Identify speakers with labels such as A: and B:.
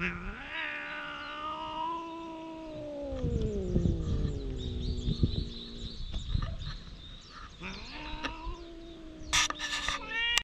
A: Mm-hmm.